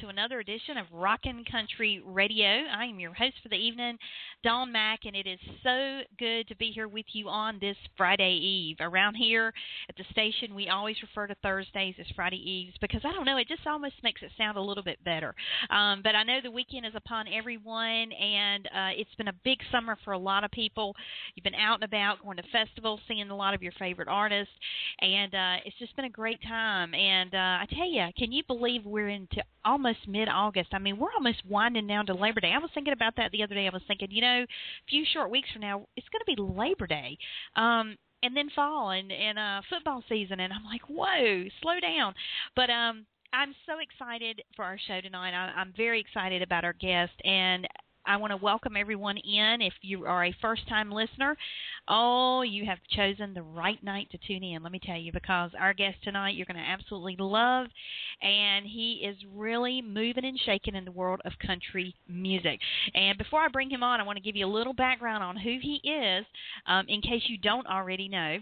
to another edition of Rockin' Country Radio. I am your host for the evening, Dawn Mack, and it is so good to be here with you on this Friday Eve. Around here at the station, we always refer to Thursdays as Friday Eves because I don't know, it just almost makes it sound a little bit better. Um, but I know the weekend is upon everyone, and uh, it's been a big summer for a lot of people. You've been out and about, going to festivals, seeing a lot of your favorite artists, and uh, it's just been a great time. And uh, I tell you, can you believe we're into almost mid-August? I mean, we're almost winding down to Labor Day. I was thinking about that the other day. I was thinking, you know, a few short weeks from now, it's going to be Labor Day. Um, and then fall and and uh football season and I'm like, "Whoa, slow down." But um I'm so excited for our show tonight. I, I'm very excited about our guest, and I want to welcome everyone in. If you are a first time listener, oh, you have chosen the right night to tune in, let me tell you, because our guest tonight you're going to absolutely love, and he is really moving and shaking in the world of country music. And before I bring him on, I want to give you a little background on who he is, um, in case you don't already know.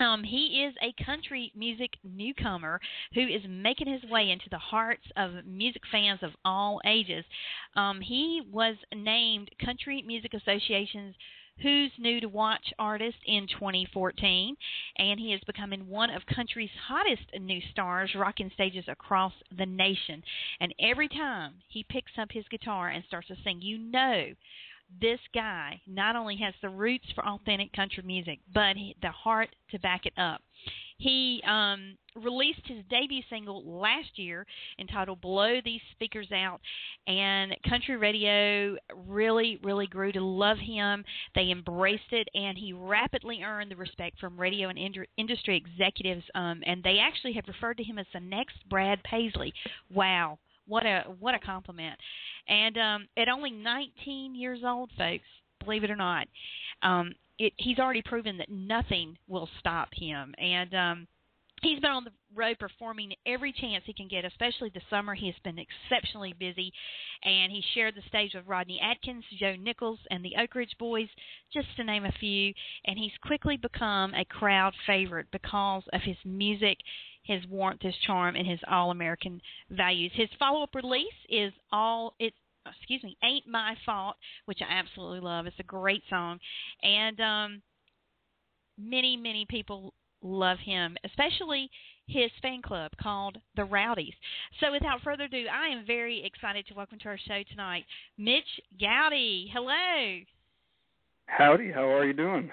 Um, he is a country music newcomer who is making his way into the hearts of music fans of all ages. Um, he was named Country Music Association's Who's New to Watch artist in 2014, and he is becoming one of country's hottest new stars, rocking stages across the nation. And every time he picks up his guitar and starts to sing, you know this guy not only has the roots for authentic country music, but the heart to back it up. He um, released his debut single last year entitled Blow These Speakers Out, and country radio really, really grew to love him. They embraced it, and he rapidly earned the respect from radio and ind- industry executives, um, and they actually have referred to him as the next Brad Paisley. Wow what a what a compliment. And um, at only 19 years old, folks, believe it or not, um, it, he's already proven that nothing will stop him. And um, he's been on the road performing every chance he can get, especially this summer. He has been exceptionally busy, and he shared the stage with Rodney Atkins, Joe Nichols, and the Oak Ridge Boys, just to name a few. And he's quickly become a crowd favorite because of his music his warmth, his charm, and his all-American values. His follow-up release is all it's excuse me, ain't my fault, which I absolutely love. It's a great song, and um, many many people love him, especially his fan club called the Rowdies. So without further ado, I am very excited to welcome to our show tonight Mitch Goudy. Hello. Howdy, how are you doing?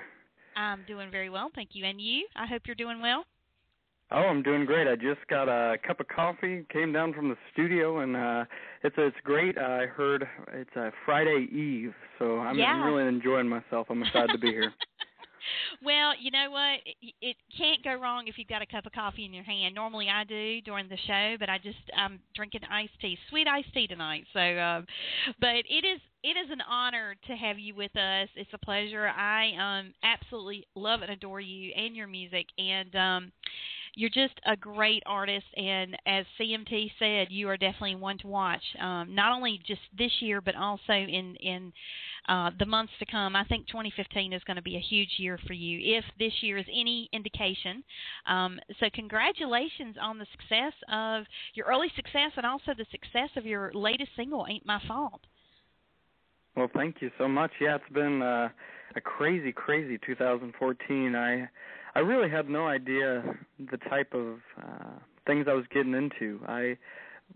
I'm doing very well, thank you. And you? I hope you're doing well. Oh, I'm doing great. I just got a cup of coffee, came down from the studio, and uh it's it's great. I heard it's a Friday Eve, so I'm, yeah. I'm really enjoying myself. I'm excited to be here. well, you know what? It, it can't go wrong if you've got a cup of coffee in your hand. Normally I do during the show, but I just I'm drinking iced tea, sweet iced tea tonight. So, um, but it is it is an honor to have you with us. It's a pleasure. I um absolutely love and adore you and your music, and um you're just a great artist, and as CMT said, you are definitely one to watch. Um, not only just this year, but also in in uh, the months to come. I think 2015 is going to be a huge year for you, if this year is any indication. Um, so, congratulations on the success of your early success, and also the success of your latest single, "Ain't My Fault." Well, thank you so much. Yeah, it's been uh, a crazy, crazy 2014. I I really had no idea the type of uh, things I was getting into. I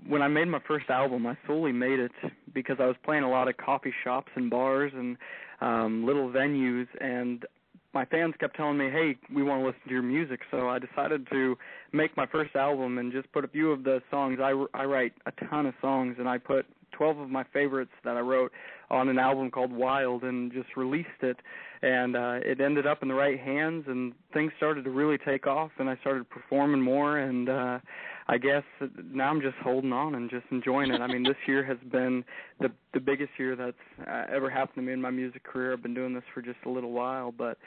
when I made my first album, I solely made it because I was playing a lot of coffee shops and bars and um little venues and my fans kept telling me, "Hey, we want to listen to your music." So I decided to make my first album and just put a few of the songs. I I write a ton of songs and I put 12 of my favorites that I wrote on an album called Wild and just released it and uh it ended up in the right hands and things started to really take off and I started performing more and uh I guess now I'm just holding on and just enjoying it. I mean, this year has been the the biggest year that's uh, ever happened to me in my music career. I've been doing this for just a little while, but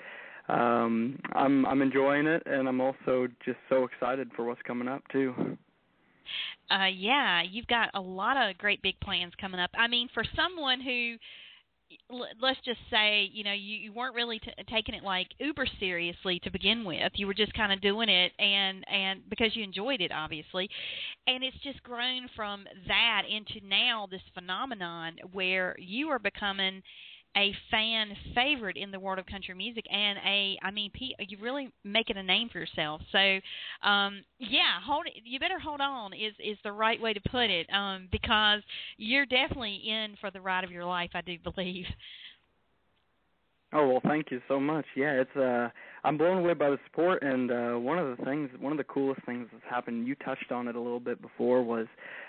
um I'm I'm enjoying it and I'm also just so excited for what's coming up too. Uh, yeah, you've got a lot of great big plans coming up. I mean, for someone who let's just say you know you, you weren't really t- taking it like uber seriously to begin with you were just kind of doing it and and because you enjoyed it obviously and it's just grown from that into now this phenomenon where you are becoming a fan favorite in the world of country music and a I mean you really making a name for yourself. So um yeah, hold you better hold on is is the right way to put it um because you're definitely in for the ride of your life, I do believe. Oh well, thank you so much. Yeah, it's uh, I'm blown away by the support, and uh, one of the things, one of the coolest things that's happened. You touched on it a little bit before was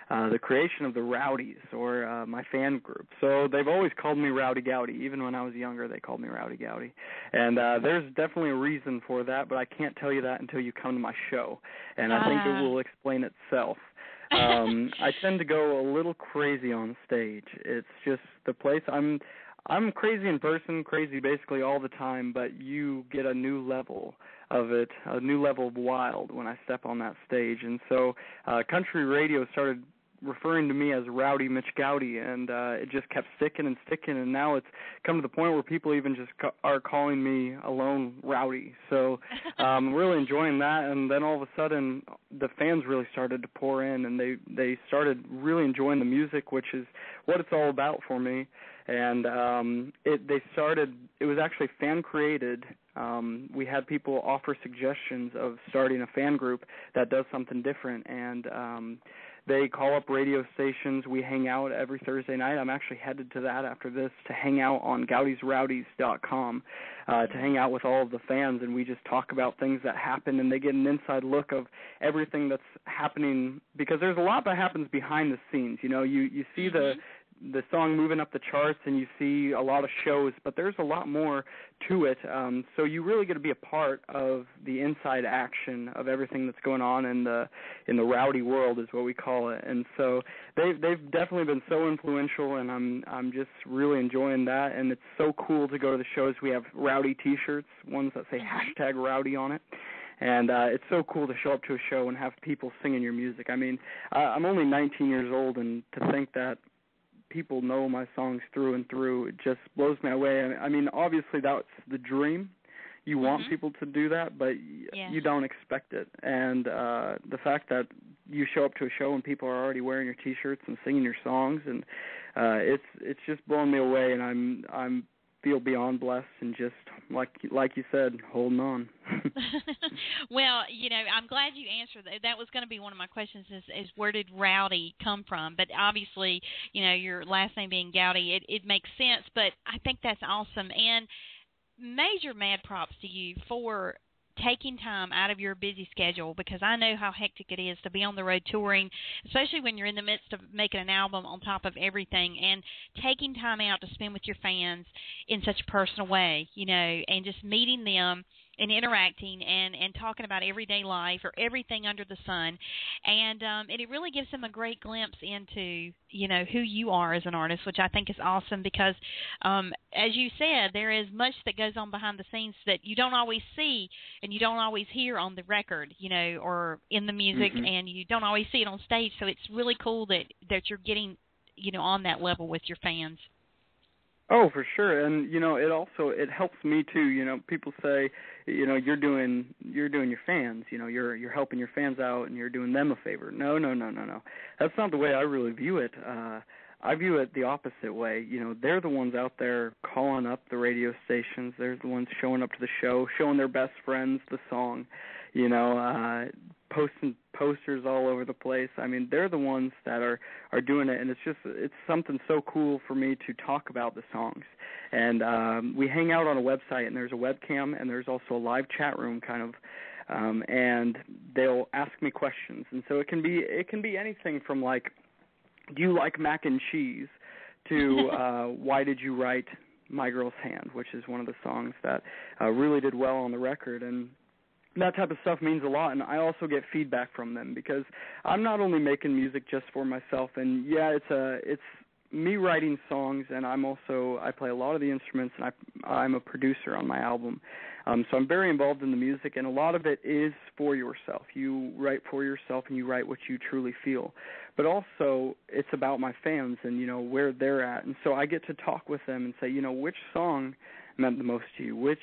uh, the creation of the Rowdies or uh, my fan group. So they've always called me Rowdy Goudy. Even when I was younger, they called me Rowdy Goudy, and uh, there's definitely a reason for that, but I can't tell you that until you come to my show, and I think it Ah. will explain itself. um I tend to go a little crazy on stage. It's just the place I'm I'm crazy in person, crazy basically all the time, but you get a new level of it, a new level of wild when I step on that stage. And so uh country radio started referring to me as Rowdy Mitch Goudy and uh it just kept sticking and sticking and now it's come to the point where people even just ca- are calling me alone Rowdy. So um really enjoying that and then all of a sudden the fans really started to pour in and they they started really enjoying the music which is what it's all about for me and um it they started it was actually fan created um we had people offer suggestions of starting a fan group that does something different and um they call up radio stations. We hang out every thursday night. I'm actually headed to that after this to hang out on goudysrowdies.com uh to hang out with all of the fans and we just talk about things that happen and they get an inside look of everything that's happening because there's a lot that happens behind the scenes you know? You you see the the song moving up the charts and you see a lot of shows but there's a lot more to it. Um so you really get to be a part of the inside action of everything that's going on in the in the rowdy world is what we call it. And so they've they've definitely been so influential and i'm i'm just really enjoying that. And it's so cool to go to the shows. We have rowdy t-shirts ones that say hashtag rowdy on it. And uh it's so cool to show up to a show and have people singing your music. I mean uh, i'm only 19 years old and to think that people know my songs through and through. It just blows me away. I- i mean obviously that's the dream. You want Mhm. people to do that but y Yeah. you don't expect it. And uh the fact that you show up to a show and people are already wearing your t-shirts and singing your songs and uh it's it's just blown me away. And i'm i'm feel beyond blessed and just like like you said holding on well, you know, I'm glad you answered that. That was going to be one of my questions: is, is where did Rowdy come from? But obviously, you know, your last name being Goudy, it it makes sense. But I think that's awesome, and major mad props to you for taking time out of your busy schedule because I know how hectic it is to be on the road touring, especially when you're in the midst of making an album on top of everything and taking time out to spend with your fans in such a personal way, you know, and just meeting them and interacting and and talking about everyday life or everything under the sun. And um and it really gives them a great glimpse into you know who you are as an artist which i think is awesome because um as you said there is much that goes on behind the scenes that you don't always see and you don't always hear on the record you know or in the music Mhm. and you don't always see it on stage. So it's really cool that that you're getting you know on that level with your fans Oh, for sure. And you know, it also it helps me too. You know, people say, you know, you're doing you're doing your fans, you know, you're you're helping your fans out and you're doing them a favor. No, no, no, no, no. That's not the way I really view it. Uh I view it the opposite way. You know, they're the ones out there calling up the radio stations. They're the ones showing up to the show, showing their best friends the song, you know, uh posting posters all over the place. I mean, they're the ones that are are doing it and it's just it's something so cool for me to talk about the songs. And um we hang out on a website and there's a webcam and there's also a live chat room kind of um and they'll ask me questions. And so it can be it can be anything from like do you like mac and cheese to uh why did you write my girl's hand which is one of the songs that uh really did well on the record and that type of stuff means a lot and I also get feedback from them because I'm not only making music just for myself and yeah it's a it's me writing songs and I'm also I play a lot of the instruments and I I'm a producer on my album Um, so I'm very involved in the music, and a lot of it is for yourself. You write for yourself, and you write what you truly feel. But also, it's about my fans and you know where they're at, and so I get to talk with them and say, you know, which song meant the most to you, which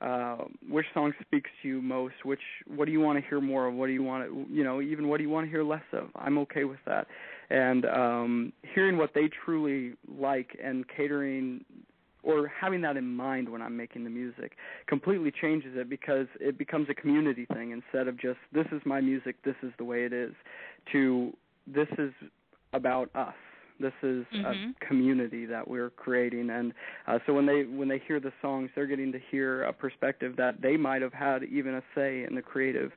uh, which song speaks to you most? Which what do you want to hear more of? What do you want to you know even what do you want to hear less of? I'm okay with that. And um hearing what they truly like and catering or having that in mind when I'm making the music completely changes it because it becomes a community thing instead of just this is my music, this is the way it is, to this is about us this is mm-hmm. a community that we're creating, and uh, so when they when they hear the songs, they're getting to hear a perspective that they might have had even a say in the creative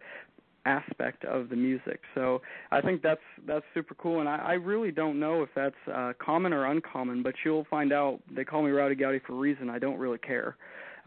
aspect of the music. So I think that's that's super cool, and I, I really don't know if that's uh, common or uncommon, but you'll find out. They call me Rowdy Goudy for a reason. I don't really care. Uh,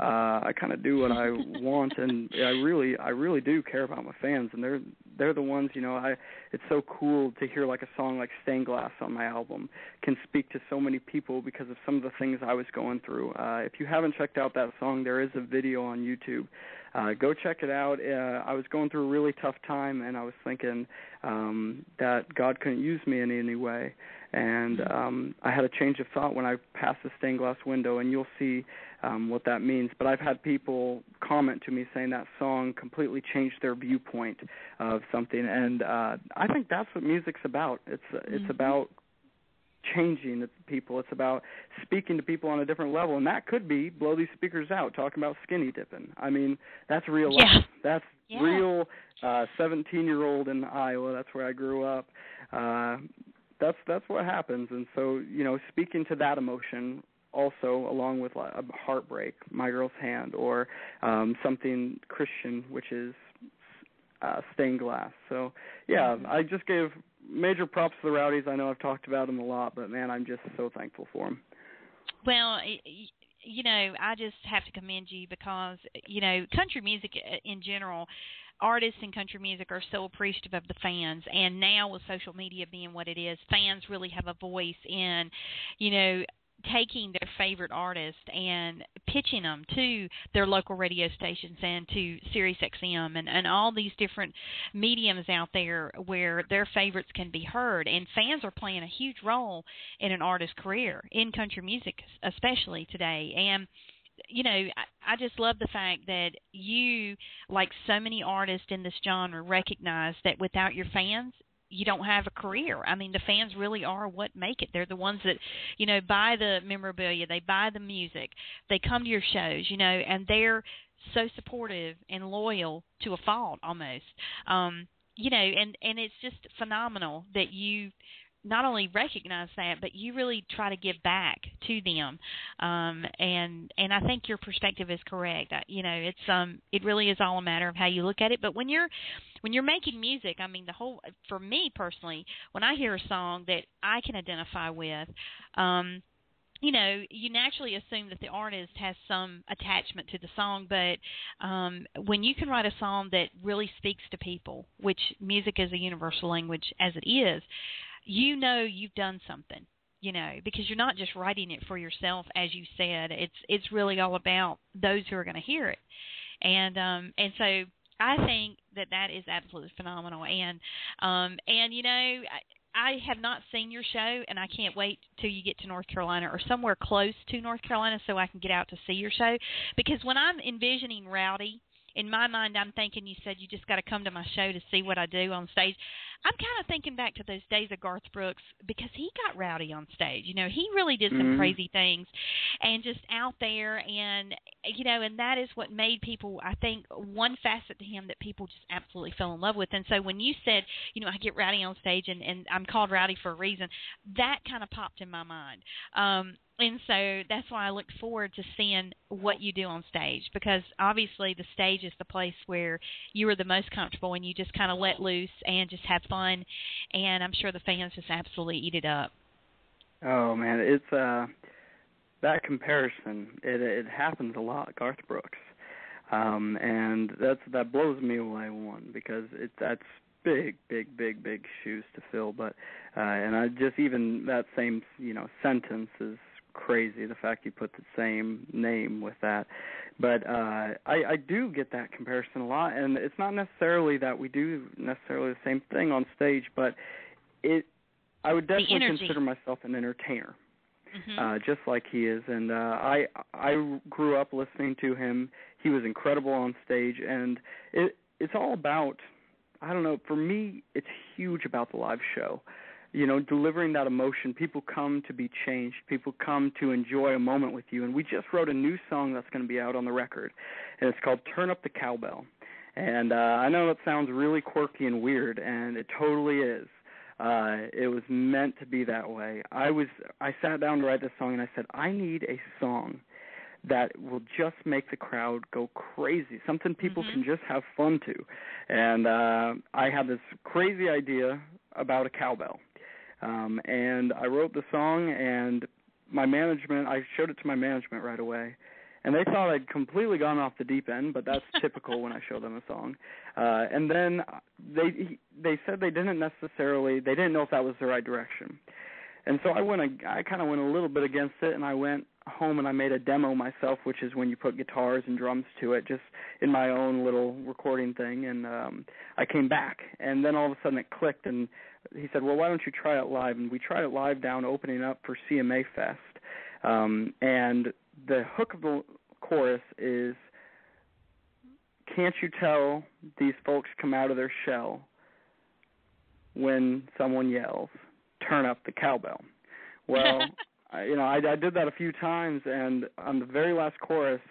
I kind of do what I want, and I really, I really do care about my fans, and they're they're the ones you know i it's so cool to hear like a song like stained glass on my album can speak to so many people because of some of the things i was going through. Uh if you haven't checked out that song there is a video on youtube. Uh go check it out. Uh i was going through a really tough time and i was thinking um that god couldn't use me in any way and um i had a change of thought when i passed the stained glass window and you'll see um, what that means. But I've had people comment to me saying that song completely changed their viewpoint of something, and uh, I think that's what music's about. It's uh, it's mm-hmm. about changing the people. It's about speaking to people on a different level, and that could be blow these speakers out, talking about skinny dipping. I mean, that's real yeah. life. That's yeah. real. Uh, Seventeen-year-old in Iowa. That's where I grew up. Uh, that's that's what happens, and so you know, speaking to that emotion also along with a heartbreak, My Girl's Hand, or um, something Christian, which is uh, stained glass. So yeah, mm-hmm. I just gave major props to the Rowdies. I know I've talked about them a lot, but man, I'm just so thankful for them. Well, you know, I just have to commend you because you know, country music in general artists in country music are so appreciative of the fans and now with social media being what it is fans really have a voice in you know taking their favorite artist and pitching them to their local radio stations and to Sirius XM and, and all these different mediums out there where their favorites can be heard. And fans are playing a huge role in an artist's career, in country music especially today. And you know, I, I just love the fact that you, like so many artists in this genre, recognize that without your fans, you don't have a career. I mean, the fans really are what make it. They're the ones that, you know, buy the memorabilia, they buy the music, they come to your shows, you know, and they're so supportive and loyal to a fault almost. Um, you know, and and it's just phenomenal that you not only recognize that, but you really try to give back to them. Um, and and I think your perspective is correct. I, you know, it's um it really is all a matter of how you look at it. But when you're when you're making music, I mean, the whole for me personally, when I hear a song that I can identify with. um you know, you naturally assume that the artist has some attachment to the song, but um, when you can write a song that really speaks to people, which music is a universal language as it is, you know you've done something you know because you're not just writing it for yourself as you said. It's it's really all about those who are going to hear it. And um and so i think that that is absolutely phenomenal. And um and you know I, I have not seen your show, and I can't wait till you get to North Carolina or somewhere close to North Carolina so I can get out to see your show. Because when I'm envisioning Rowdy, in my mind, I'm thinking you said you just got to come to my show to see what I do on stage. I'm kind of thinking back to those days of Garth Brooks because he got rowdy on stage. You know, he really did some mm-hmm. crazy things and just out there and you know, and that is what made people I think one facet to him that people just absolutely fell in love with. And so when you said, you know, I get rowdy on stage and and I'm called rowdy for a reason, that kind of popped in my mind. Um and so that's why I look forward to seeing what you do on stage because obviously the stage is the place where you are the most comfortable and you just kind of let loose and just have fun and I'm sure the fans just absolutely eat it up. Oh man, it's uh that comparison it it happens a lot Garth Brooks. Um and that's that blows me away one because it that's big big big big shoes to fill but uh and I just even that same you know sentence is crazy the fact you put the same name with that. But uh I I do get that comparison a lot and it's not necessarily that we do necessarily the same thing on stage, but it I would definitely consider myself an entertainer. Mm-hmm. Uh just like he is and uh I I grew up listening to him. He was incredible on stage and it it's all about I don't know, for me it's huge about the live show you know, delivering that emotion. People come to be changed. People come to enjoy a moment with you. And we just wrote a new song that's going to be out on the record, and it's called "Turn Up the Cowbell." And uh, I know it sounds really quirky and weird, and it totally is. Uh, it was meant to be that way. I was I sat down to write this song, and I said, I need a song that will just make the crowd go crazy, something people mm-hmm. can just have fun to. And uh, I had this crazy idea about a cowbell um, and I wrote the song, and my management, I showed it to my management right away, and they thought I'd completely gone off the deep end, but that's typical when I show them a song. Uh, and then they they said they didn't necessarily, they didn't know if that was the right direction. And so I went, a, I kind of went a little bit against it, and I went home and I made a demo myself, which is when you put guitars and drums to it, just in my own little recording thing. And um, I came back, and then all of a sudden it clicked, and he said, "Well, why don't you try it live?" And we tried it live down opening up for CMA Fest. Um, and the hook of the chorus is, "Can't you tell these folks come out of their shell when someone yells, turn up the cowbell?" Well, I, you know, I, I did that a few times, and on the very last chorus,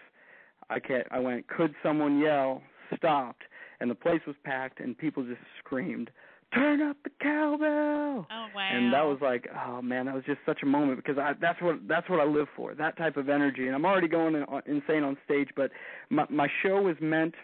I can't, I went, "Could someone yell?" Stopped, and the place was packed, and people just screamed turn up the cowbell. Oh wow! And that was like, oh man, that was just such a moment because I that's what that's what I live for, that type of energy. And I'm already going in, insane on stage, but my my show was meant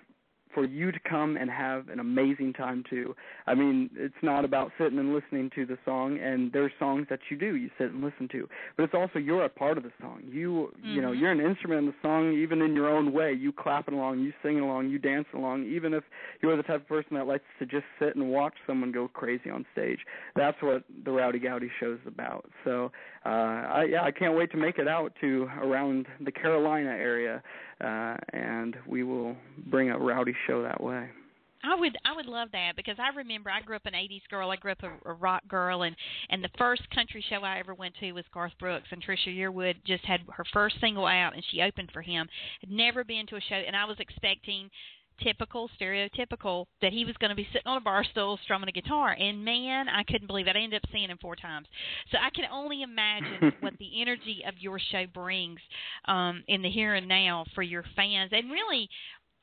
for you to come and have an amazing time too. I mean, it's not about sitting and listening to the song and there's songs that you do you sit and listen to, but it's also you're a part of the song. You mm-hmm. you know, you're an instrument in the song even in your own way. You clapping along, you singing along, you dancing along, even if you're the type of person that likes to just sit and watch someone go crazy on stage. That's what the Rowdy Goudy show is about. So, uh I yeah, I can't wait to make it out to around the Carolina area uh, and we will bring a rowdy show that way. I would I would love that because I remember I grew up an '80s girl. I grew up a, a rock girl, and and the first country show I ever went to was Garth Brooks, and Trisha Yearwood just had her first single out, and she opened for him. Had never been to a show, and I was expecting typical, stereotypical, that he was going to be sitting on a bar stool strumming a guitar. And man, I couldn't believe it. I ended up seeing him four times. So I can only imagine what the energy of your show brings um, in the here and now for your fans. And really,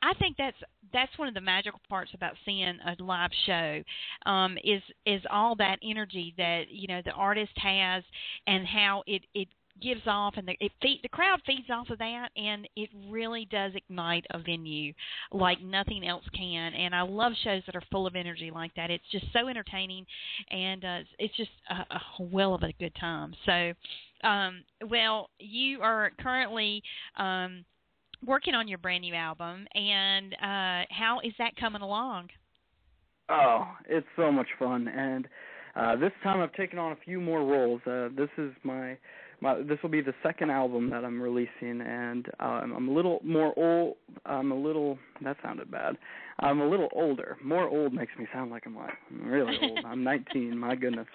I think that's that's one of the magical parts about seeing a live show um, is is all that energy that you know the artist has and how it it gives off and the it feed, the crowd feeds off of that and it really does ignite a venue like nothing else can. And I love shows that are full of energy like that. It's just so entertaining and uh, it's just a, a well of a good time. So um well you are currently um working on your brand new album and uh how is that coming along? Oh it's so much fun and uh, this time I've taken on a few more roles. Uh, this is my my this will be the second album that I'm releasing, and um, I'm a little more old. I'm a little that sounded bad. I'm a little older. More old makes me sound like I'm like I'm really old. I'm 19. My goodness.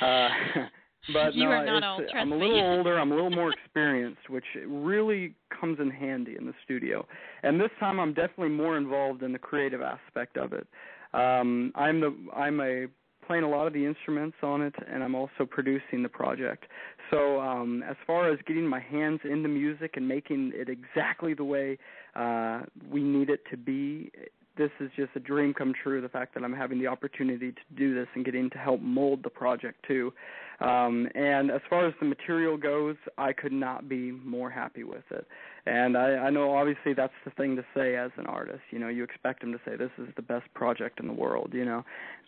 Uh, but you no, are not old, I'm a little older. I'm a little more experienced, which really comes in handy in the studio. And this time, I'm definitely more involved in the creative aspect of it. Um, I'm the I'm a playing a lot of the instruments on it, and I'm also producing the project. So um, as far as getting my hands into music and making it exactly the way uh, we need it to be, this is just a dream come true. The fact that I'm having the opportunity to do this and getting to help mold the project too. Um, and as far as the material goes, I could not be more happy with it. And I, I know obviously that's the thing to say as an artist. You know, you expect them to say this is the best project in the world. You know,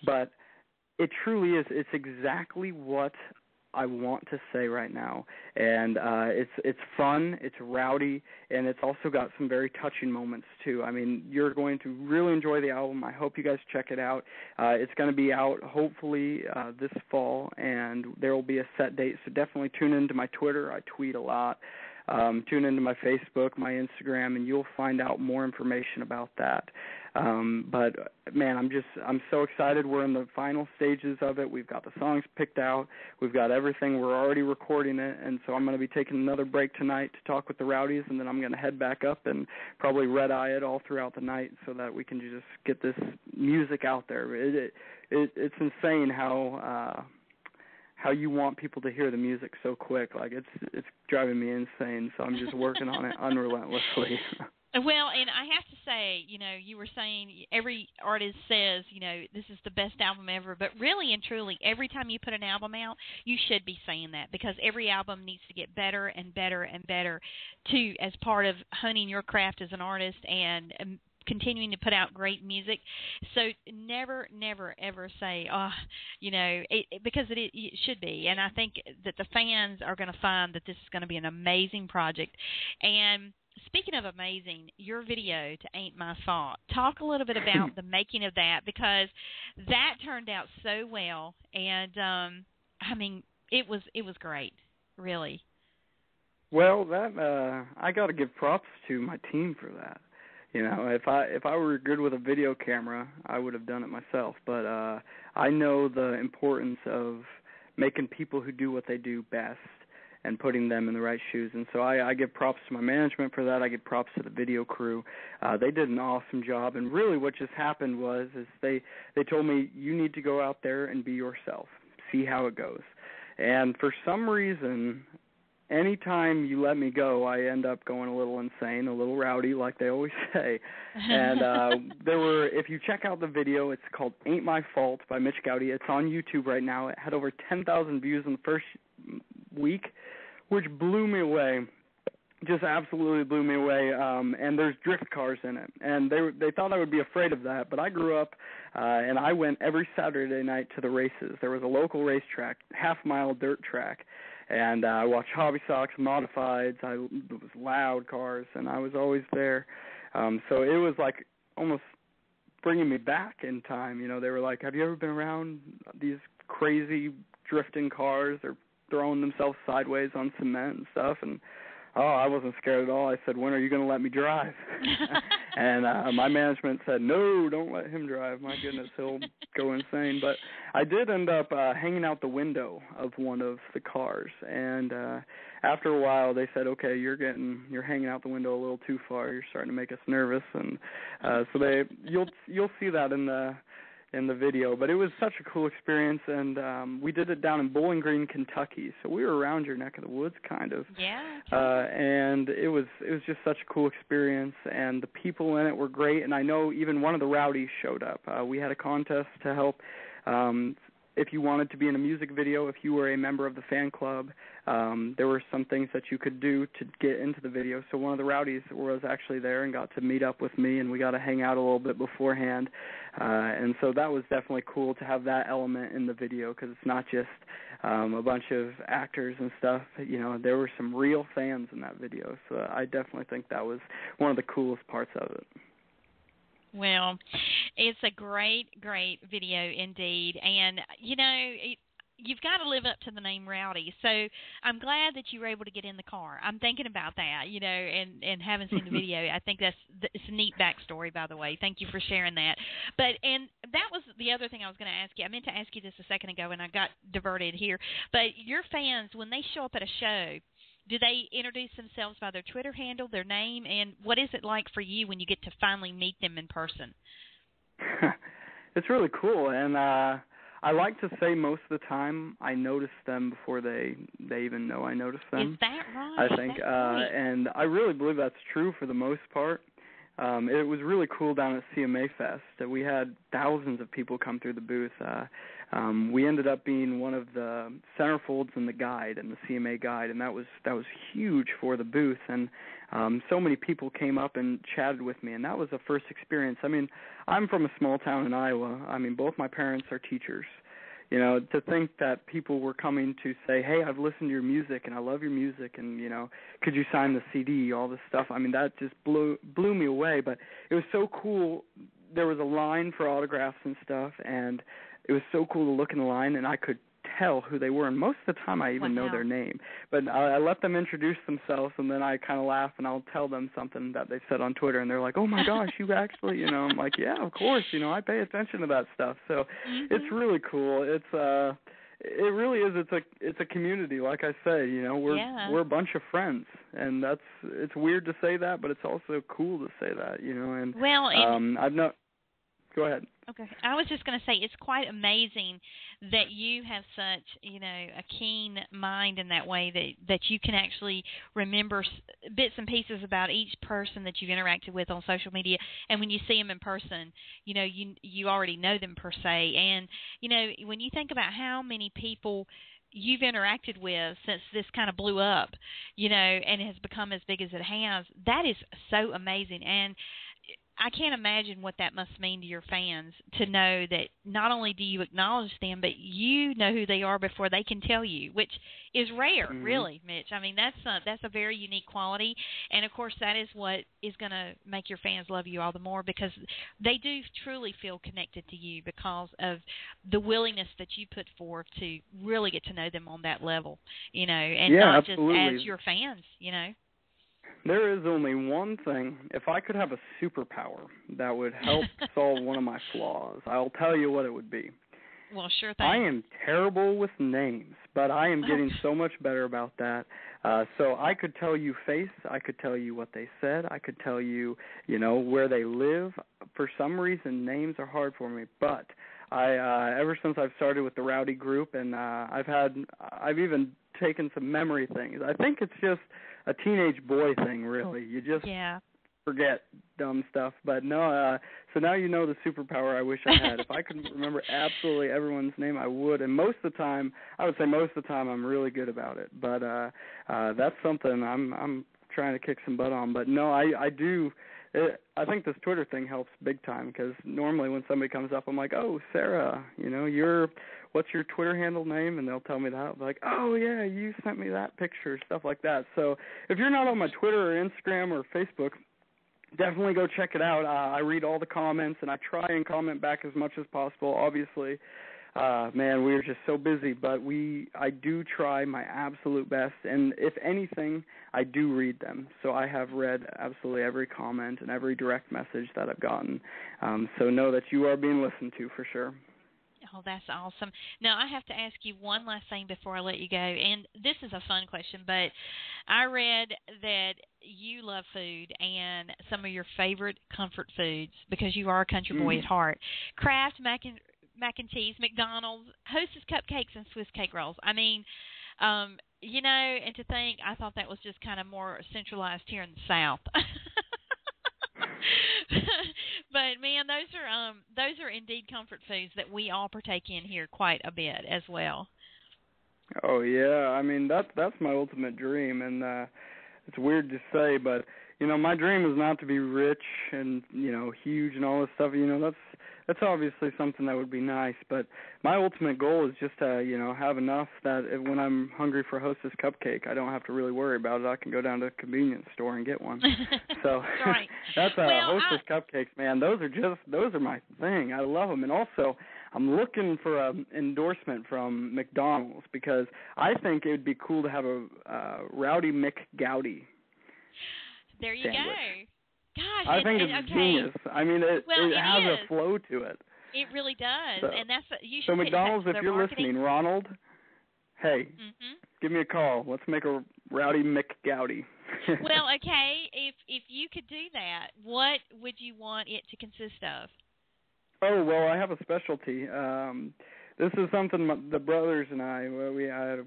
but it truly is. It's exactly what I want to say right now. And uh it's it's fun, it's rowdy, and it's also got some very touching moments too. I mean, you're going to really enjoy the album. I hope you guys check it out. Uh it's going to be out hopefully uh this fall and there will be a set date, so definitely tune into my Twitter. I tweet a lot. Um, tune into my Facebook, my Instagram, and you'll find out more information about that. Um, but man, I'm just I'm so excited. We're in the final stages of it. We've got the songs picked out. We've got everything. We're already recording it, and so I'm going to be taking another break tonight to talk with the Rowdies, and then I'm going to head back up and probably red eye it all throughout the night so that we can just get this music out there. It, it, it it's insane how. uh how you want people to hear the music so quick. Like it's it's driving me insane. So I'm just working on it unrelentlessly. Well, and I have to say, you know, you were saying every artist says, you know, this is the best album ever, but really and truly, every time you put an album out, you should be saying that because every album needs to get better and better and better to as part of honing your craft as an artist and um, continuing to put out great music. So never, never, ever say, oh, you know, it, it, because it, it should be. And I think that the fans are going to find that this is going to be an amazing project. And speaking of amazing, your video to Ain't My Fault. Talk a little bit about the making of that because that turned out so well and um I mean, it was it was great, really. Well, that uh I got to give props to my team for that. You know, if I if I were good with a video camera, I would have done it myself, but uh I know the importance of making people who do what they do best and putting them in the right shoes. And so I, I give props to my management for that. I give props to the video crew. Uh, they did an awesome job. And really, what just happened was is they they told me you need to go out there and be yourself, see how it goes. And for some reason, anytime you let me go, I end up going a little insane, a little rowdy, like they always say. And uh, there were, if you check out the video, it's called "Ain't My Fault" by Mitch Goudy. It's on YouTube right now. It had over 10,000 views in the first week, which blew me away. Just absolutely blew me away. Um, and there's drift cars in it, and they they thought I would be afraid of that, but I grew up, uh, and I went every Saturday night to the races. There was a local racetrack, half mile dirt track, and uh, I watched hobby stocks, modifieds. I it was loud cars, and I was always there. Um, so it was like almost bringing me back in time. You know, they were like, "Have you ever been around these crazy drifting cars? They're throwing themselves sideways on cement and stuff and oh i wasn't scared at all. I said when are you going to let me drive and uh my management said no don't let him drive. My goodness he'll go insane. But i did end up uh hanging out the window of one of the cars and uh after a while they said okay you're getting you're hanging out the window a little too far. You're starting to make us nervous and uh so they you'll you'll see that in the in the video. But it was such a cool experience, and um, we did it down in Bowling Green, Kentucky. So we were around your neck of the woods, kind of. Yeah. Uh, and it was it was just such a cool experience, and the people in it were great. And I know even one of the rowdies showed up. Uh, we had a contest to help um, if you wanted to be in a music video, if you were a member of the fan club, um, there were some things that you could do to get into the video. So one of the rowdies was actually there and got to meet up with me, and we got to hang out a little bit beforehand. Uh, and so that was definitely cool to have that element in the video because it's not just um, a bunch of actors and stuff. You know, there were some real fans in that video. So I definitely think that was one of the coolest parts of it. Well, it's a great, great video indeed, and you know. It, you've got to live up to the name Rowdy. So I'm glad that you were able to get in the car. I'm thinking about that, you know, and and haven't seen the video. I think that's it's a neat backstory, by the way. Thank you for sharing that. But and that was the other thing I was going to ask you. I meant to ask you this a second ago, and I got diverted here. But your fans, when they show up at a show, do they introduce themselves by their Twitter handle, their name, and what is it like for you when you get to finally meet them in person? it's really cool, and uh I like to say most of the time I notice them before they they even know I notice them. Is that right? I think, uh, right. and I really believe that's true for the most part. Um, it was really cool down at CMA Fest that we had thousands of people come through the booth. Uh, um, we ended up being one of the centerfolds in the guide and the CMA guide, and that was that was huge for the booth. And um, so many people came up and chatted with me, and that was the first experience. I mean, I'm from a small town in Iowa. I mean, both my parents are teachers. you know, to think that people were coming to say, "Hey, I've listened to your music and I love your music and, you know, could you sign the CD?" all this stuff. I mean, that just blew blew me away, but it was so cool. There was a line for autographs and stuff and it was so cool to look in the line and I could tell who they were, and most of the time I even wow. know their name. But I, I let them introduce themselves, and then I kind of laugh and I'll tell them something that they said on Twitter, and they're like, "Oh my gosh, you actually," you know. I'm like, "Yeah, of course, you know, I pay attention to that stuff." So mm-hmm. it's really cool. It's uh it really is it's a it's a community like i say you know we're yeah. we're a bunch of friends and that's it's weird to say that but it's also cool to say that you know and well and, um i've not go ahead Okay. I was just going to say it's quite amazing that you have such, you know, a keen mind in that way that that you can actually remember bits and pieces about each person that you've interacted with on social media. And when you see them in person, you know, you you already know them per se. And you know, when you think about how many people you've interacted with since this kind of blew up, you know, and has become as big as it has, that is so amazing. And I can't imagine what that must mean to your fans to know that not only do you acknowledge them, but you know who they are before they can tell you, which is rare, mm-hmm. really, Mitch. I mean, that's a, that's a very unique quality, and of course, that is what is going to make your fans love you all the more because they do truly feel connected to you because of the willingness that you put forth to really get to know them on that level, you know, and yeah, not absolutely. just as your fans, you know. There is only one thing. If I could have a superpower that would help solve one of my flaws, I'll tell you what it would be. Well, sure thing. I am terrible with names, but I am getting so much better about that. Uh, so I could tell you face, I could tell you what they said, I could tell you, you know, where they live. For some reason, names are hard for me, but I uh ever since I've started with the Rowdy group and uh I've had I've even taken some memory things. I think it's just a teenage boy thing, really. You just yeah. forget dumb stuff. But no, uh so now you know the superpower I wish I had. if I could remember absolutely everyone's name, I would. And most of the time, I would say most of the time, I'm really good about it. But uh uh that's something I'm I'm trying to kick some butt on. But no, I I do. It, I think this Twitter thing helps big time because normally when somebody comes up, I'm like, "Oh, Sarah, you know, you're what's your Twitter handle name?" And they'll tell me that. Like, "Oh yeah, you sent me that picture," stuff like that. So if you're not on my Twitter or Instagram or Facebook, definitely go check it out. Uh, I read all the comments and I try and comment back as much as possible. Obviously, uh man we are just so busy but we i do try my absolute best and if anything i do read them so i have read absolutely every comment and every direct message that i've gotten um so know that you are being listened to for sure Oh, that's awesome. Now, I have to ask you one last thing before I let you go. And this is a fun question, but I read that you love food and some of your favorite comfort foods because you are a country boy mm. at heart. Kraft mac and mac and cheese, McDonald's, Hostess cupcakes, and Swiss cake rolls. I mean, um, you know, and to think, I thought that was just kind of more centralized here in the South. but man, those are um those are indeed comfort foods that we all partake in here quite a bit as well. Oh yeah, I mean that's that's my ultimate dream, and uh it's weird to say, but you know my dream is not to be rich and you know huge and all this stuff. You know that's that's obviously something that would be nice. But my ultimate goal is just to, you know, have enough that if, when I'm hungry for Hostess cupcake, I don't have to really worry about it. I can go down to a convenience store and get one. so right. that's uh, well, Hostess I... cupcakes, man. Those are just those are my thing. I love them, and also. I'm looking for an endorsement from McDonald's because I think it would be cool to have a uh, Rowdy McGowdy. There you sandwich. go. Gosh, I think and, it's okay. genius. I mean, it, well, it, it has is. a flow to it. It really does, so, and that's you should so McDonald's. If you're marketing. listening, Ronald, hey, mm-hmm. give me a call. Let's make a Rowdy McGowdy. well, okay. If if you could do that, what would you want it to consist of? Oh well, I have a specialty. Um, this is something my, the brothers and I. Well, we I had a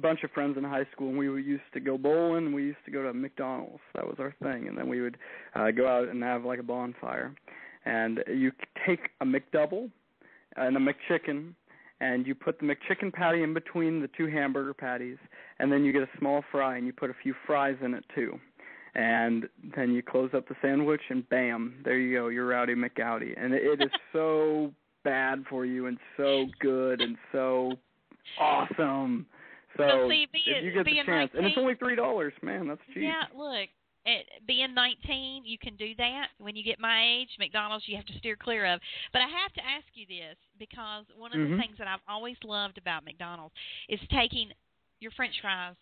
bunch of friends in high school, and we used to go bowling. And we used to go to McDonald's. That was our thing, and then we would uh, go out and have like a bonfire. And you take a McDouble and a McChicken, and you put the McChicken patty in between the two hamburger patties, and then you get a small fry, and you put a few fries in it too. And then you close up the sandwich, and bam, there you go, you're Rowdy McGowdy. And it is so bad for you and so good and so awesome. So see, being- if you get the chance, and it's only three dollars, man, that's cheap. Yeah, look, at being 19, you can do that. When you get my age, McDonald's you have to steer clear of. But I have to ask you this because one of Mhm. the things that I've always loved about McDonald's is taking your French fries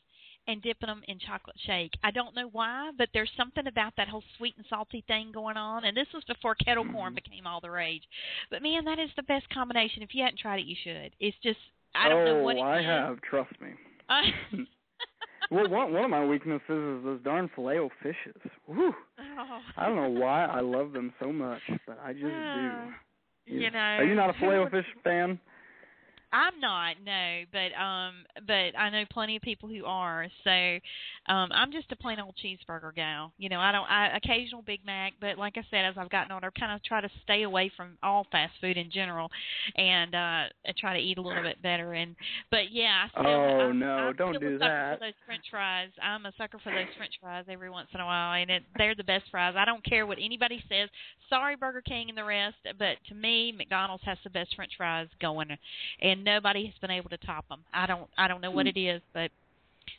and dipping them in chocolate shake. I don't know why, but there's something about that whole sweet and salty thing going on. And this was before kettle corn Mhm. became all the rage. But man, that is the best combination. If you hadn't tried it, you should. It's just I don't oh, know what it I is. have. Trust me. Uh, Well, one one of my weaknesses is those darn filet o fishes. Whew. oh. I don't know why I love them so much, but I just Uh, do. You know. Are you not a filet o fish fan? I'm not, no, but um but I know plenty of people who are. So um I'm just a plain old cheeseburger gal. You know, I don't I occasional Big Mac, but like I said as I've gotten older, I kind of try to stay away from all fast food in general and uh I try to eat a little bit better and but yeah, I still Oh, I'm, no, I'm don't do a sucker that. For those french fries. I'm a sucker for those french fries every once in a while and it they're the best fries. I don't care what anybody says. Sorry Burger King and the rest, but to me McDonald's has the best french fries going and nobody has been able to top them. I don't I don't know what it is, but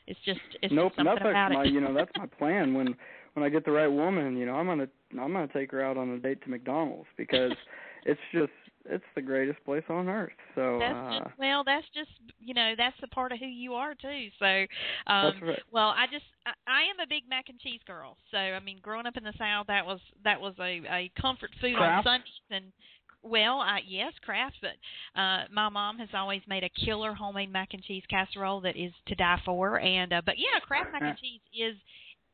it's just it's Hmm. nope, just something that's about my it. you know that's my plan when when I get the right woman. You know, I'm gonna I'm gonna take her out on a date to McDonald's because it's just it's the greatest place on earth. So that's uh, just well, that's just you know that's the part of who you are too. So um that's right. Well, I just I, I am a big mac and cheese girl. So I mean, growing up in the South, that was that was a a comfort food Kraft? on Sundays and. Well, I, yes, Kraft, but uh my mom has always made a killer homemade mac and cheese casserole that is to die for. And uh but yeah, Kraft mac and cheese is,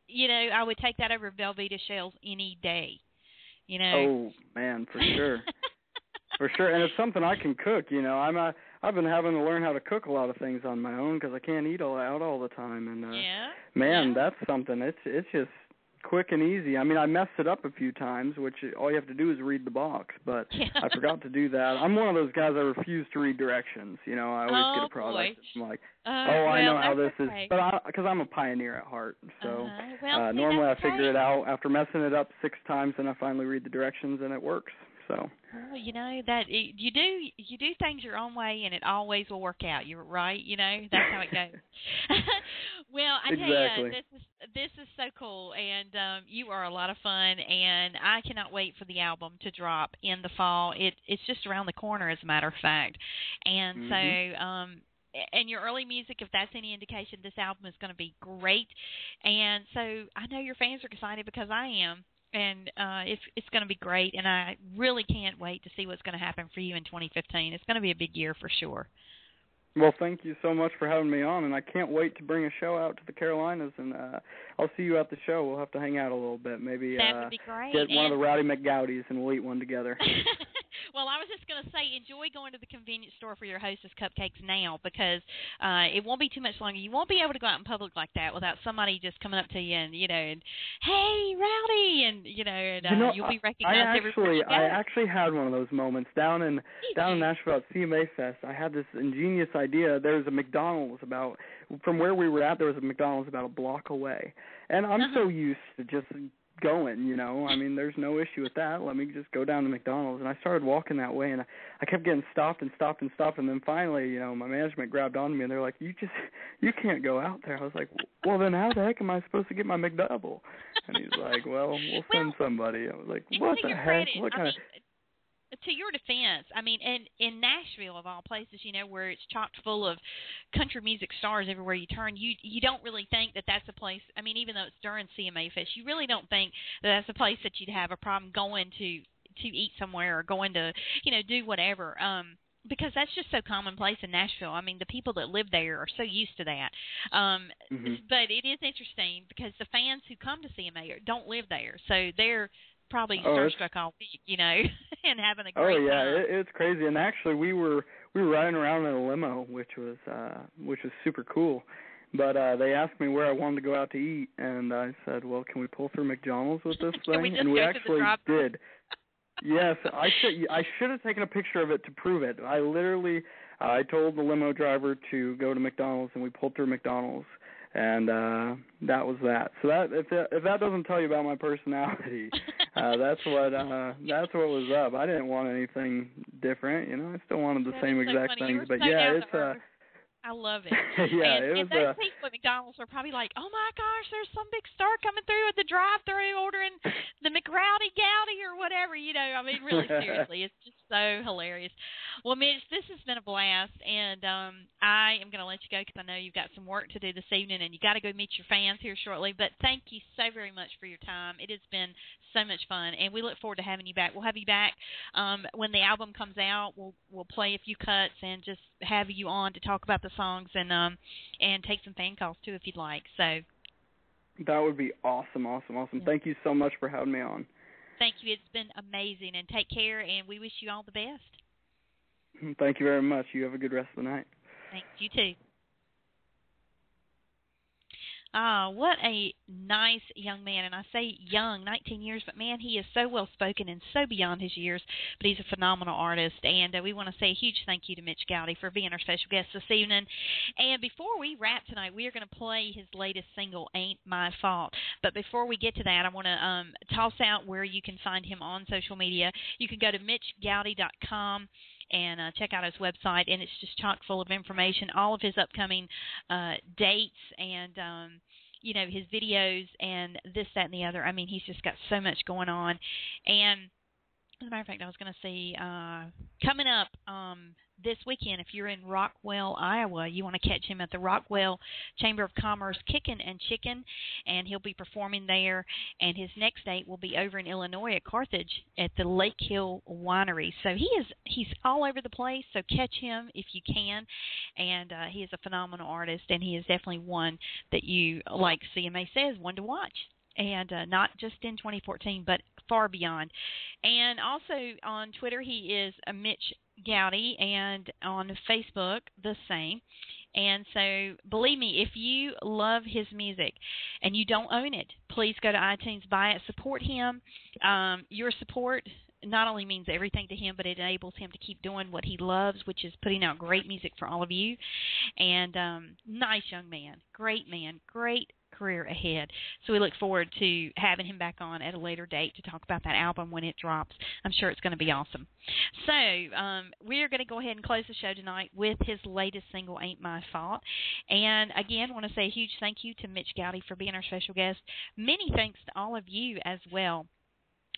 you know, I would take that over Velveeta shells any day. You know. Oh man, for sure. for sure and it's something i can cook you know i'm a i've been having to learn how to cook a lot of things on my own because i can't eat all out all the time and uh yeah. man yeah. that's something it's it's just quick and easy i mean i messed it up a few times which all you have to do is read the box but Yeah. i forgot to do that i'm one of those guys that refuse to read directions you know i always Oh, get a product boy. i'm like Uh, oh i know how this okay. is but i because i'm a pioneer at heart so uh-huh. well, uh normally i figure okay. it out after messing it up six times and i finally read the directions and it works so Well, you know that it, you do you do things your own way, and it always will work out. You're right. You know that's how it goes. well, I tell you, this is this is so cool, and um, you are a lot of fun, and I cannot wait for the album to drop in the fall. It it's just around the corner, as a matter of fact, and Mhm. so. um and your early music, if that's any indication, this album is going to be great. And so I know your fans are excited because I am and uh it's it's going to be great and I really can't wait to see what's going to happen for you in 2015. It's going to be a big year for sure. Well, thank you so much for having me on, and I can't wait to bring a show out to the Carolinas, and uh I'll see you at the show. We'll have to hang out a little bit, maybe that uh would be great. get one of the Rowdy McGoudies, and we'll eat one together. well, I was just going to say, enjoy going to the convenience store for your Hostess cupcakes now because uh it won't be too much longer. You won't be able to go out in public like that without somebody just coming up to you and you know, and hey, Rowdy, and you know, and uh, you know, you'll be recognized everywhere actually. I actually had one of those moments down in down in Nashville at CMA Fest. I had this ingenious idea. There was a McDonald's about from where we were at. There was a McDonald's about a block away, and I'm Uh-huh. so used to just going. You know, I mean, there's no issue with that. Let me just go down to McDonald's, and I started walking that way, and I, I kept getting stopped and stopped and stopped, and then finally, you know, my management grabbed onto me, and they're like, "You just, you can't go out there." I was like, "Well, then how the heck am I supposed to get my McDouble?" And he's like, "Well, we'll send somebody." I was like, "What the heck? What I kind of?" To your defense, I mean, in in Nashville of all places, you know, where it's chocked full of country music stars everywhere you turn, you you don't really think that that's a place. I mean, even though it's during CMA Fest, you really don't think that that's a place that you'd have a problem going to to eat somewhere or going to you know do whatever. Um, because that's just so commonplace in Nashville. I mean, the people that live there are so used to that. Um, Mhm. But it is interesting because the fans who come to CMA don't live there, so they're probably Oh, starstruck all week, you know, and having a Oh great yeah, time. it, it's crazy. And actually, we were we were riding around in a limo, which was uh which was super cool. But uh they asked me where I wanted to go out to eat, and I said, "Well, can we pull through McDonald's with this thing?" we and we go to the actually did. yes, I should I should have taken a picture of it to prove it. I literally uh, I told the limo driver to go to McDonald's, and we pulled through McDonald's, and uh that was that. So that if that, if that doesn't tell you about my personality, uh, that's what uh, that's what was up. I didn't want anything different, you know. I still wanted the That same so exact. Things, but so yeah, it's uh. I love it. yeah, and, it was and those uh, people at McDonald's are probably like, "Oh my gosh, there's some big star coming through at the drive-through ordering the McRowdy Goudy or whatever." You know, I mean, really seriously, it's just so hilarious. Well, Mitch, this has been a blast, and um, I am going to let you go because I know you've got some work to do this evening, and you got to go meet your fans here shortly. But thank you so very much for your time. It has been so much fun, and we look forward to having you back. We'll have you back um, when the album comes out. We'll we'll play a few cuts and just have you on to talk about the songs and um and take some fan calls too if you'd like. So that would be awesome, awesome, awesome. Yeah. Thank you so much for having me on. Thank you. It's been amazing, and take care. And we wish you all the best. Thank you very much. You have a good rest of the night. Thanks. You too. Ah, what a nice young man. And I say young, 19 years, but man, he is so well spoken and so beyond his years. But he's a phenomenal artist. And uh, we want to say a huge thank you to Mitch Goudy for being our special guest this evening. And before we wrap tonight, we are going to play his latest single, Ain't My Fault. But before we get to that, I want to um, toss out where you can find him on social media. You can go to mitchgoudy.com and uh, check out his website, and it's just chock full of information, all of his upcoming uh, dates and. Um, you know his videos and this, that, and the other. I mean, he's just got so much going on. And as a matter of fact, I was going to say uh, coming up um, this weekend, if you're in Rockwell, Iowa, you want to catch him at the Rockwell Chamber of Commerce Kickin' and Chicken, and he'll be performing there. And his next date will be over in Illinois at Carthage at the Lake Hill Winery. So he is he's all over the place. So catch him if you can. And uh, he is a phenomenal artist, and he is definitely one that you, like CMA says, one to watch and uh, not just in 2014, but far beyond. And also on Twitter, he is a Mitch Goudy, and on Facebook, the same. And so, believe me, if you love his music and you don't own it, please go to iTunes, buy it, support him. Um, your support not only means everything to him, but it enables him to keep doing what he loves, which is putting out great music for all of you. And um, nice young man, great man, great career ahead. So we look forward to having him back on at a later date to talk about that album when it drops. I'm sure it's going to be awesome. So um, we're going to go ahead and close the show tonight with his latest single, Ain't My Fault. And again, want to say a huge thank you to Mitch Goudy for being our special guest. Many thanks to all of you as well.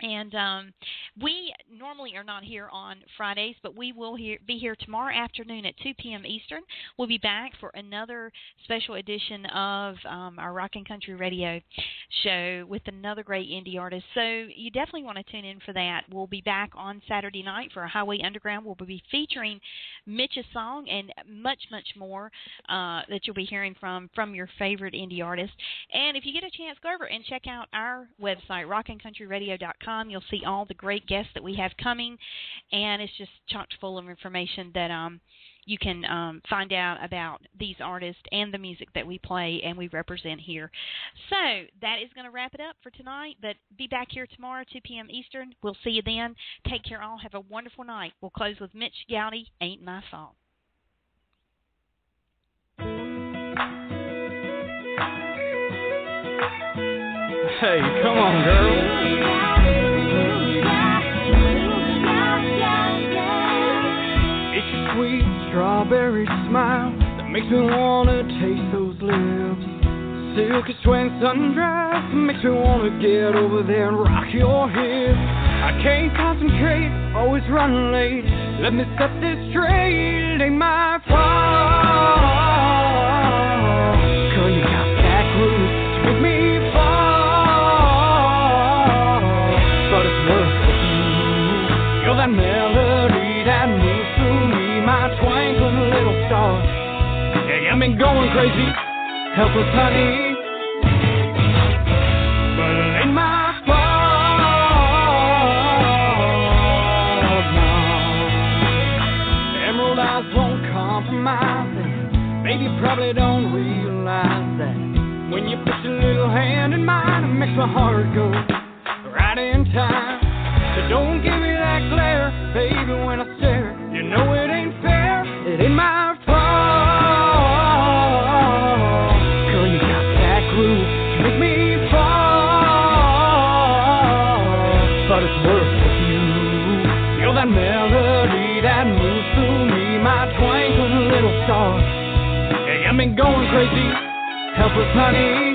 And um, we normally are not here on Fridays, but we will hear, be here tomorrow afternoon at 2 p.m. Eastern. We'll be back for another special edition of um, our Rockin' Country Radio show with another great indie artist. So you definitely want to tune in for that. We'll be back on Saturday night for Highway Underground. We'll be featuring Mitch's song and much, much more uh, that you'll be hearing from from your favorite indie artist. And if you get a chance, go over and check out our website, rockincountryradio.com. You'll see all the great guests that we have coming, and it's just chocked full of information that um, you can um, find out about these artists and the music that we play and we represent here. So that is going to wrap it up for tonight. But be back here tomorrow, 2 p.m. Eastern. We'll see you then. Take care, all. Have a wonderful night. We'll close with Mitch Goudy. Ain't my fault. Hey, come on, girl. It's your sweet strawberry smile that makes me wanna taste those lips. Silky twin sundress makes me wanna get over there and rock your hips. I can't concentrate, always running late. Let me set this straight, ain't my fault. Crazy, helpless, honey. But ain't my fault. Emerald eyes won't compromise you probably don't realize that. When you put your little hand in mine, it makes my heart go that melody that moves through me, my twinkling little star. Yeah, got me going crazy. Helpless, honey.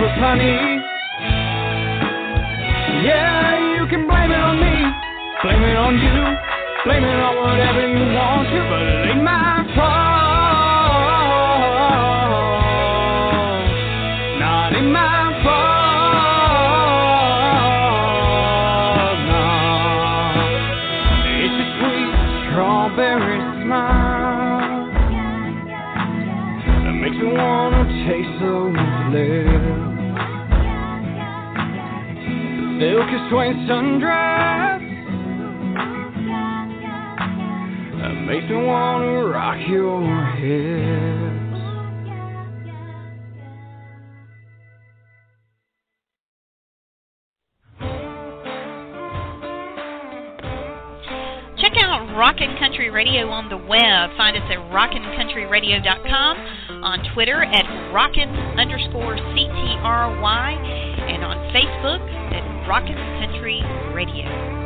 Helpless honey. Yeah, you can blame it on me, blame it on you, blame it on whatever you want to, but it ain't my fault. Not in my fault. No, it's a sweet strawberry smile that makes me wanna taste those lips. Silky swing sundress that makes me wanna rock your hips. Check out Rockin' Country Radio on the web. Find us at rockincountryradio.com, on Twitter at rockin underscore CTRY, and on Facebook at Rockin' Country Radio.